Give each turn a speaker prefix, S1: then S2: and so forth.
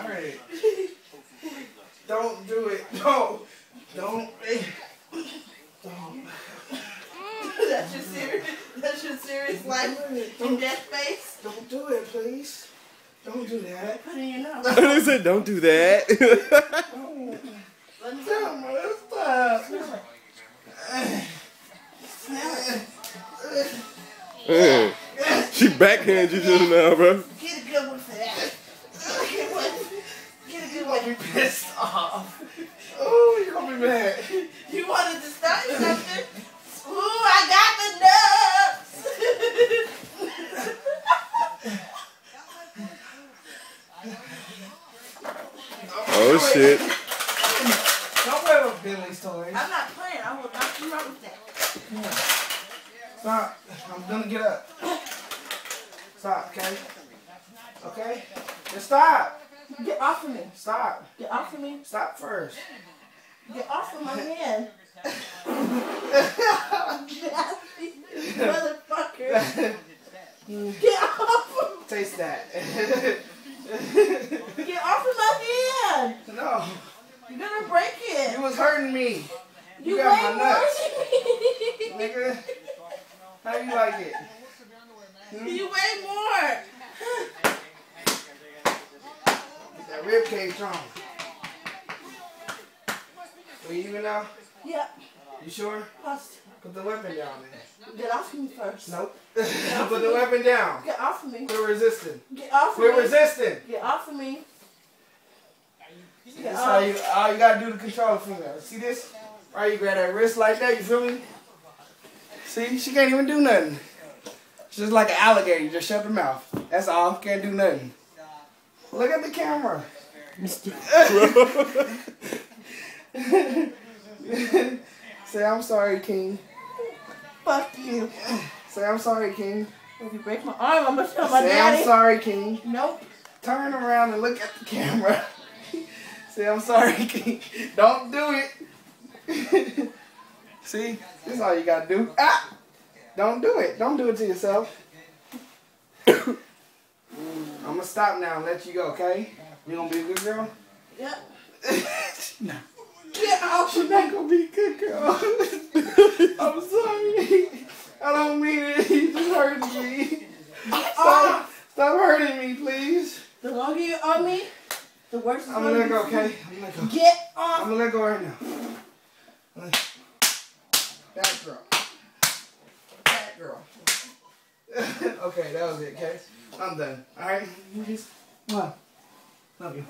S1: started. Don't do it. No. Don't. Don't.
S2: That's your serious. That's your serious life in death face.
S1: Don't do it, please. Don't do that.
S2: Put in your nose.
S3: they said, don't do that.
S1: Oh,
S2: Let me
S1: Tell me, stop.
S3: She backhand you just now, bro.
S2: Get a
S1: You're gonna be pissed off. Oh, you're gonna be mad.
S2: You wanted to start something? Ooh, I got the nuts.
S3: Oh, shit.
S1: Don't play with Billy's toys.
S2: I'm not playing. I will knock you out with that.
S1: Stop. I'm gonna get up. Stop, okay? Okay? Just stop.
S2: Get off of me.
S1: Stop.
S2: Get off of me.
S1: Stop first.
S2: Get off of my hand. Motherfucker. Get off of
S1: Taste that.
S2: Get off of my hand.
S1: no.
S2: You're gonna break it.
S1: You was hurting me.
S2: You,
S1: got
S2: weigh
S1: my nuts.
S2: more.
S1: Nigga. How you like it?
S2: You weigh more.
S1: Get that rib cage on. We even now?
S2: Yep.
S1: You sure?
S2: Plus,
S1: Put the weapon down there.
S2: Get off of me first.
S1: Nope. Put the weapon down.
S2: Get off of me.
S1: We're resisting.
S2: Get off of
S1: We're
S2: me.
S1: resisting.
S2: Get off of me.
S1: That's how you all you gotta do to control the female. See this? Right, you grab that wrist like that, you feel me? See, she can't even do nothing. She's just like an alligator, you just shut her mouth. That's all, can't do nothing. Look at the camera. Say I'm sorry, King.
S2: Fuck you.
S1: Say I'm sorry, King.
S2: If you break my arm, I'm gonna tell my
S1: Say I'm sorry, King.
S2: Nope.
S1: Turn around and look at the camera. Say I'm sorry, King. Don't do it. See, this is all you gotta do. Ah! Don't do it. Don't do it to yourself. I'm gonna stop now and let you go, okay? You gonna be a good girl?
S2: Yep.
S1: no.
S2: Get off
S1: She's
S2: of
S1: not gonna be a good girl. I'm sorry. I don't mean it. You just hurting me. Stop,
S2: ah!
S1: stop hurting me, please.
S2: The longer you're on me, the worse it's
S1: I'm
S2: gonna
S1: let go, okay? I'm gonna let go.
S2: Get off.
S1: I'm gonna let go right now. That girl. That girl. okay, that was it, okay? I'm done. Alright? You just. What? Love you.